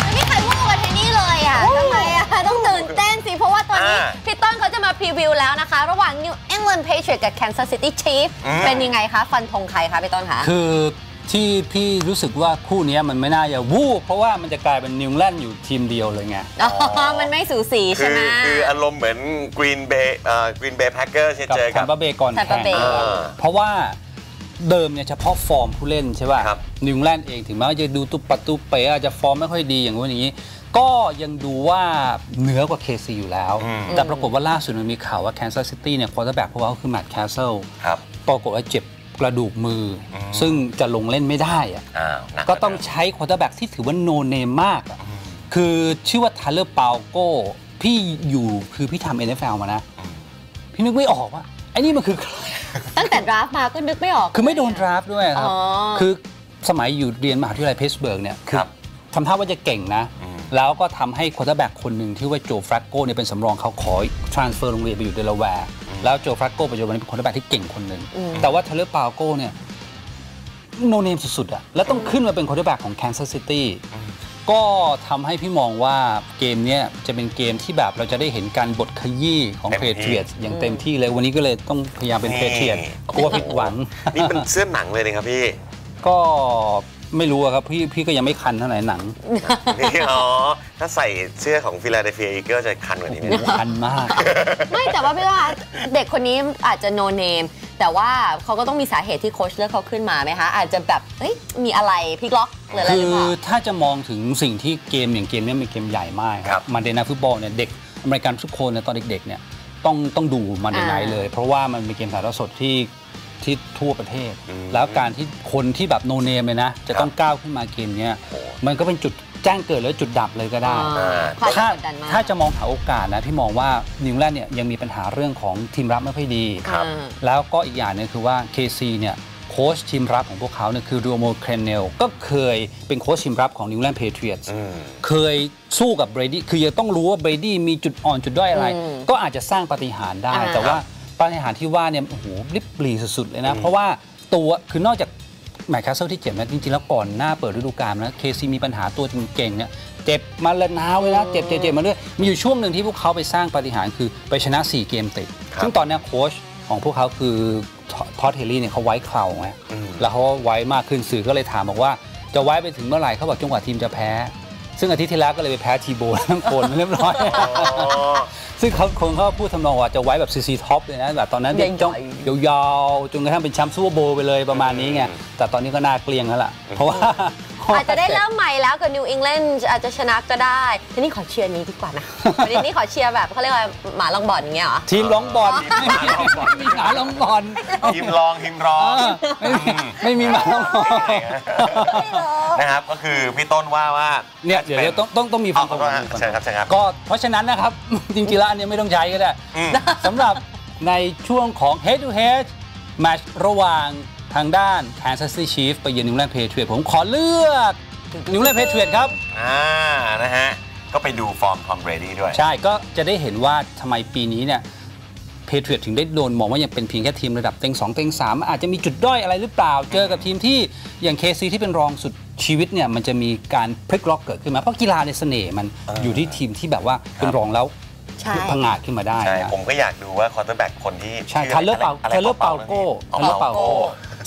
ไม่มีใครวู้กันที่นี่เลยอะทำไมอะ ต้องตื่นเต้นสิ เพราะว่าตอนนี้อ่าพี่ต้นเขาจะมา preview แล้วนะคะ ระหว่าง New England Patriots กับ Kansas City Chiefs อืมเป็นยังไงคะ ฟันธงใครคะ พี่ต้นคะ คือ ที่พี่รู้สึกว่าคู่เนี้ยมันไม่น่าจะวู้เพราะว่ามันจะกลายเป็น New England อยู่ทีมเดียวเลยไงอ๋อมันไม่สูสีคืใช่อไหมคืออารมณ์เหมือน Green Bay เอ่อ Green Bay Packers เจอกับ Tampa Bay ก่อนแข่ง Tampa Bay อ่าเพราะว่าเดิมเนี่ยเฉพาะฟอร์มผู้เล่นใช่ป่ะครับNew England เองถึงแม้ว่าจะดูตุปัดตุเป๋อาจจะฟอร์มไม่ค่อยดีอย่างนู้นอย่างนี้ ก็ยังดูว่าเหนือกว่า KC อยู่แล้วอืมแต่ปรากฏว่าล่าสุดมันมีข่าวว่า Kansas City เนี่ย quarterback พวกเขาคือ Matt Cassel ครับปรากฏว่าเจ็บ กระดูกมืออมซึ่งจะลงเล่นไม่ได้อะอ้าวงั้นก็ต้องใช้ quarterback ที่ถือว่า no name มากอะคือชื่อว่า Tyler Palko พี่อยู่คือพี่ทำ NFL มานะ พี่นึกไม่ออกว่าไอ้นี่มันคือใครตั้งแต่ draft มาก็นึกไม่ออก คือไม่โดน draft ด้วยครับ อ๋อ คือสมัยอยู่เรียนมหาวิทยาลัย Pittsburgh เนี่ยคือครับ ทำท่าว่าจะเก่งนะอืมแล้วก็ทำให้ quarterback คนหนึ่งที่ว่า Joe Flacco เนี่ยเป็นสำรองเขาขอ transfer โรงเรียนไปอยู่ Delaware แล้ว Joe Flacco ปัจจุบันนี้เป็น quarterback ที่เก่งคนหนึ่งแต่ว่า Tyler Palko เนี่ย no name สุดๆอะแล้วต้องขึ้นมาเป็น quarterback ของ Kansas City ก็ทำให้พี่มองว่าเกมเนี้ยจะเป็นเกมที่แบบเราจะได้เห็นการบดขยี้ของ Patriots อย่างเต็มที่เลยวันนี้ก็เลยต้องพยายามเป็น Patriotsกลัวผิดหวัง นี่เป็นเสื้อหนังเลยนะครับพี่ ก็ ไม่รู้อะครับพี่พี่ก็ยังไม่คันเท่าไหร่หนังนี่อ๋อ ถ้าใส่เสื้อของฟิลาเดลเฟียอีเกิลจะคันกว่านี้ไหมโอ้โหคันมาก ไม่แต่ว่าพี่ว่าเด็กคนนี้อาจจะโนเนม แต่ว่าเขาก็ต้องมีสาเหตุที่โค้ชเลือกเขาขึ้นมาไหมคะ อาจจะแบบเฮ้ยมีอะไรพลิกล็อกหรืออะไรหคืรืออเปล่าถ้าจะมองถึงสิ่งที่เกมอย่างเกมเนี้ยเป็นเกมใหญ่มากครับมันเดน i ฟุตบอลเนี่ยเด็กอเมริกันทุกคนเนี่ยตอนเด็กๆเนี่ยต้องต้องดู Monday Night อ่าเลย เพราะว่ามันเป็นเกมถ่ายทอดสดที่ ที่ทั่วประเทศ แล้วการที่คนที่แบบโนเนมเลยนะ จะต้องก้าวขึ้นมาเกมเนี้ยมันก็เป็นจุดแจ้งเกิดและจุดดับเลยก็ได้อ่าความถ้ากดดันมากถ้าจะมองหาโอกาสนะพี่มองว่านิวอิงแลนด์เนี่ยยังมีปัญหาเรื่องของทีมรับไม่ค่อยดีครับอ่าแล้วก็อีกอย่างหนึ่งคือว่า KC เนี่ยโค้ชทีมรับของพวกเขาเนี่ยคือโรมิโอเครนเนลก็เคยเป็นโค้ชทีมรับของ New England Patriots อืมเคยสู้กับเบรดี้คือยังต้องรู้ว่าเบรดี้มีจุดอ่อนจุดด้อยอะไรอืมก็อาจจะสร้างปาฏิหาริย์ได้อ่าแต่ว่า ปาฏิหาริย์ที่ว่าเนี่ยโอ้โหริบหรี่สุดๆ เลยนะ เพราะว่าตัวคือนอกจากแมตต์แคสเซิลที่เจ็บนะจริงๆ แล้วก่อนหน้าเปิดฤดูกาลนะ KC มีปัญหาตัวเก่งๆเนี่ยเจ็บมาระนาวเลยนะเจ็บเจ็บเจ็บมาเรื่อยมีอยู่ช่วงหนึ่งที่พวกเขาไปสร้างปาฏิหาริย์คือไปชนะ 4 เกมติดครับซึ่งตอนเนี้ยโค้ชของพวกเขาคือทอดด์เฮลีย์เนี่ยเขาไว้เคราไงอืมแล้วเขาก็ไว้มากขึ้นสื่อก็เลยถามบอกว่า จะไว้ไปถึงเมื่อไหร่เขาบอกจนกว่าทีมจะแพ้ ซึ่งอาทิตย์ที่แล้วก็เลยไปแพ้ทีโบทั้งคนเรียบร้อยอ๋อ ซึ่งเขาคนเขาพูดทำนองว่าจะไว้แบบ ZZ Top เลยนะแบบตอนนั้นเด็กจ้องยาวๆจนกระทั่งเป็นแชมป์ซูเปอร์โบว์ไปเลยประมาณนี้ไงแต่ตอนนี้ก็หน้าเกลี้ยงแล้วล่ะเพราะว่า อาจจะได้เริ่มใหม่แล้วกับนิวอิงแลนด์อาจจะชนะก็ได้ทีนี้ขอเชียร์นี้ดีกว่านะวันนี้ขอเชียร์แบบเขาเรียกว่าหมารองบ่อนอย่างเงี้ยเหรอทีมรองบ่อนไม่มีไม่มีหมารองบ่อนทีมรองทีมรองไม่มีไม่มีหมารองบ่อนนะครับก็คือพี่ต้นว่าว่าเนี่ยเดี๋ยวเดี๋ยวต้องต้องต้องมีฟังขอโทษฮะเชิญครับเชิญครับก็เพราะฉะนั้นนะครับจริงๆแล้วอันนี้ไม่ต้องใช้ก็ได้อืมสำหรับในช่วงของ head to head match ระหว่าง ทางด้าน Kansas City Chiefs ไปเยือน New England Patriots ผมขอเลือก New England Patriots ครับ อ่า นะฮะ ก็ไปดูฟอร์มทอมเบรดี้ด้วย ใช่ก็จะได้เห็นว่าทำไมปีนี้เนี่ย Patriots ถึงได้โดนมองว่ายังเป็นเพียงแค่ทีมระดับเต็ง2เต็ง3 อาจจะมีจุดด้อยอะไรหรือเปล่า เจอกับทีมที่อย่าง KC ที่เป็นรองสุดชีวิตเนี่ยมันจะมีการพลิกล็อกเกิดขึ้นมาเพราะกีฬาในเสน่ห์มันอยู่ที่ทีมที่แบบว่าเป็นรองแล้วใช่พังงาดขึ้นมาได้ใช่ นะผมก็อยากดูว่า quarterback คนที่ใช่ชื่ทันเลอร์เปาะไทันเลอร์เปาโก้อ๋อทันเลอร์เปาโก้โก้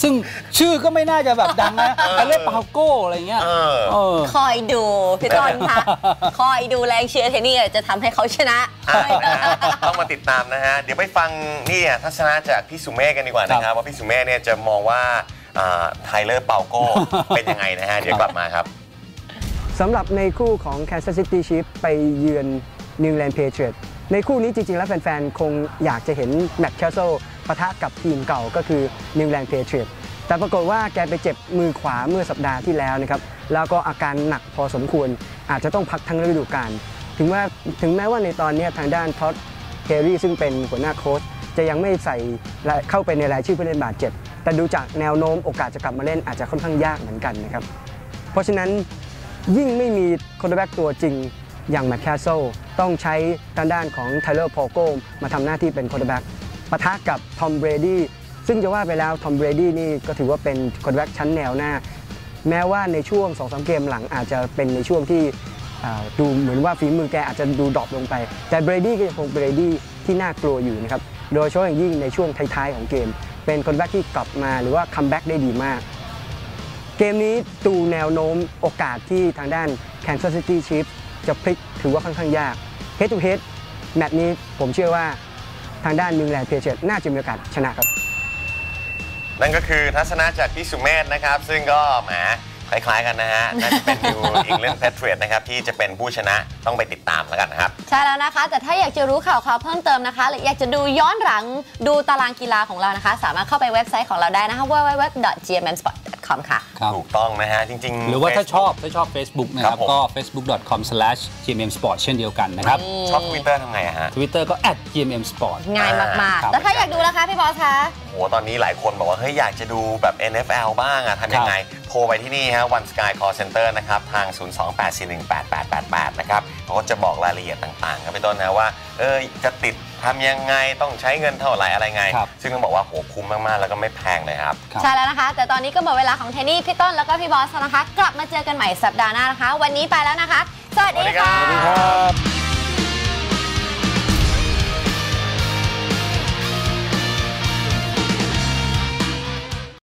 ซึ่งชื่อก็ไม่น่าจะแบบดังนะไทเลอร์เปาโก้อะไรเงี้ยเออเออคอยดูพี่ต้นคะคอยดูแรงเชียร์เทนนี่จะทำให้เขาชนะอะนะฮะต้องมาติดตามนะฮะ เดี๋ยวไปฟังนี่อะทัศนะจากพี่สุเมฆกันดีกว่านะคครัรับบว่าพี่สุเมฆเนี่ยจะมองว่าไทเลอร์เปาโก้เป็นยังไงนะฮะ เดี๋ยวกลับมาครับสำหรับในคู่ของ Kansas City Chiefs ไปเยือน New England Patriots ในคู่นี้จริง ๆ แล้วแฟน ๆ คงอยากจะเห็นแมตต์แคสเซิล ปะทะกับทีมเก่าก็คือ New England Patriots แต่ปรากฏว่าแกไปเจ็บมือขวาเมื่อสัปดาห์ที่แล้วนะครับแล้วก็อาการหนักพอสมควร อาจจะต้องพักทั้งฤดูกาลถึงว่าถึงแม้ว่าในตอนนี้ทางด้านท็อดเ r รี่ซึ่งเป็นหัวหน้าโค้ชจะยังไม่ใส่เข้าไปในรายชื่อผู้เล่นบาดเจ็บ แต่ดูจากแนวโน้มโอกาสจะกลับมาเล่นอาจจะค่อนข้างยากเหมือนกันนะครับ เพราะฉะนั้นยิ่งไม่มีค u a r t e r b a c k ตัวจริงอย่างแม c คส s ซต้องใช้ทางด้านของไทเลอร์พอโกมาทำหน้าที่เป็นค u a r t e r b a c k ปะทะกับทอมเบรดี้ซึ่งจะว่าไปแล้วทอมเบรดี้นี่ก็ถือว่าเป็นคนแรกชั้นแนวหน้า แม้ว่าในช่วง2อสเกมหลังอาจจะเป็นในช่วงที่ดูเหมือนว่าฝีมือแกอาจจะดู drop ลงไป แต่เบรดี้ก็ยังคงเบรดี้ที่น่ากลัวอยู่นะครับ โดยเฉพาะอย่างยิ่งในช่วงท้ายๆของเกม เป็นคนแรกที่กลับมาหรือว่า comeback ได้ดีมาก เกมนี้ดูแนวโน้มโอกาสที่ทางด้าน Kansas City Chiefs จะพลิกถือว่าค่อนข้างยาก Head to Head match นี้ผมเชื่อว่าทางด้าน New England Patriots น่าจะมีโอกาสชนะครับ นั่นก็คือทัศนะจากพี่สุเมธนะครับ ซึ่งก็แหมคล้ายๆกันนะฮะน่าจะเป็นนิวอิงแลนด์แพทริอตนะครับที่จะเป็นผู้ชนะต้องไปติดตามแล้วกันนะครับ ใช่แล้วนะคะ แต่ถ้าอยากจะรู้ข่าวข่าวเพิ่มเติมนะคะ หรืออยากจะดูย้อนหลังดูตารางกีฬาของเรานะคะ สามารถเข้าไปเว็บไซต์ของเราได้นะคะ www.gmmsport.com ค่ะ ครับ ถูกต้องนะฮะ จริงๆ หรือว่าถ้า Facebook ชอบ ถ้าชอบ Facebook นะคครัรับบผม ก็ facebook.com/gmmsport เช่นเดียวกันนะครับ ชอบทวิตเตอร์ทำไงอะฮะ Twitter ก็ @gmmsport ง่ายมาก ครับ ๆ แล้วถ้าอยากดูนะคะ พี่บอสคะ โห ตอนนี้หลายคนบอกว่า เฮ้ย อยากจะดูแบบ NFL บ้างอะทำยังไง โทรไปที่นี่ฮะ One Sky Call Center นะครับ ทาง 028418888 นะครับเขาก็จะบอกรายละเอียดต่างๆครับพี่ต้นนะว่าเออจะติดทำยังไงต้องใช้เงินเท่าไหร่อะไรไง ครับ ซึ่งต้องบอกว่าโหคุ้มมากๆ แล้วก็ไม่แพงเลยครับครับใช่แล้วนะคะ แต่ตอนนี้ก็หมดเวลาของเทนนี่พี่ต้นแล้วก็พี่บอสแล้วนะคะ กลับมาเจอกันใหม่สัปดาห์หน้านะคะ วันนี้ไปแล้วนะคะ สวัสดีสวัสดีครัค่ะ